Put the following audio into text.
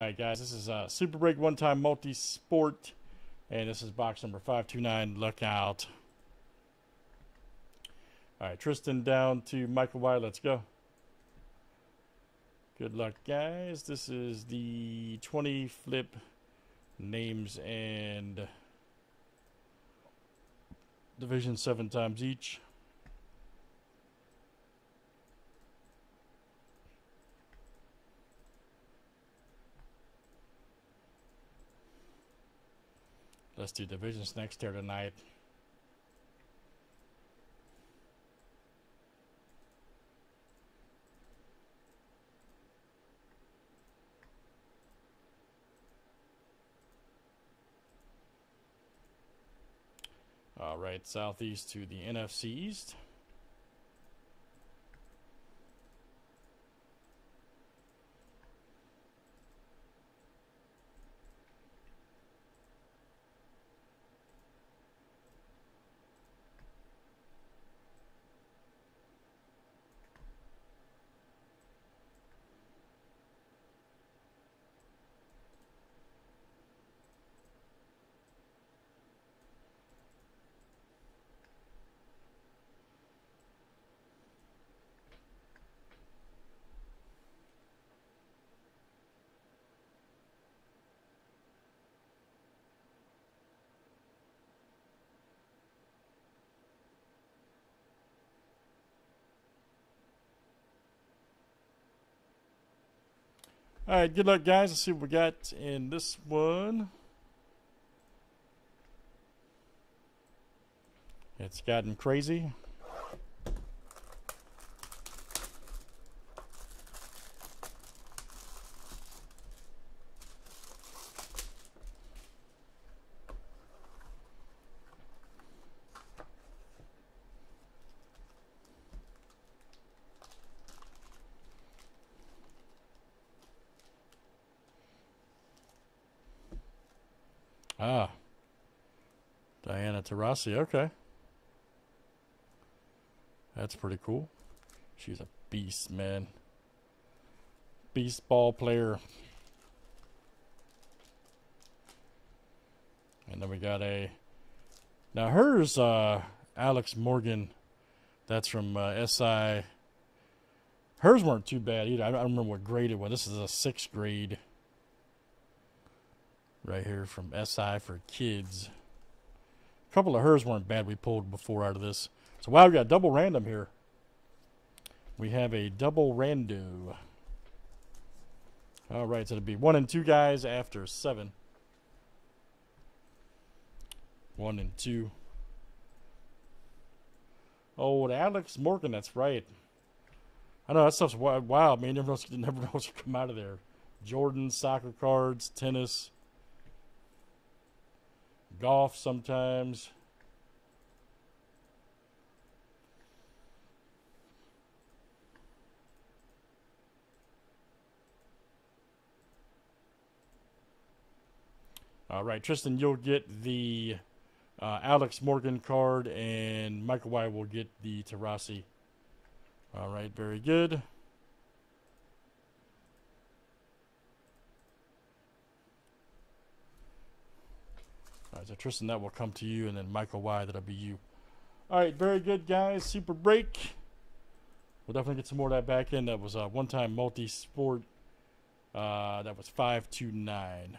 All right, guys, this is uh, Super Break One Time Multi Sport, and this is box number 529. Look out. All right, Tristan down to Michael Y. Let's go. Good luck, guys. This is the 20 flip names and division seven times each. Let's do divisions next here tonight. All right, southeast to the NFC East. All right, good luck, guys. Let's see what we got in this one. It's gotten crazy. Ah. Diana Taurasi, okay. That's pretty cool. She's a beast, man. Beast ball player. And then we got a... Now hers, uh, Alex Morgan. That's from uh, SI. Hers weren't too bad either. I don't remember what grade it was. This is a sixth grade right here from SI for kids. A couple of hers weren't bad we pulled before out of this. So wow, we got double random here. We have a double rando. All right, so it'll be one and two guys after seven. One and two. Oh, Alex Morgan, that's right. I know that stuff's wild, man. Never knows, never come out of there. Jordan, soccer cards, tennis golf sometimes. All right, Tristan, you'll get the uh, Alex Morgan card, and Michael Y will get the Taurasi. All right, very good. All right, so Tristan, that will come to you, and then Michael Y, that'll be you. All right, very good, guys. Super break. We'll definitely get some more of that back in. That was a one-time multi-sport. Uh, that was 529.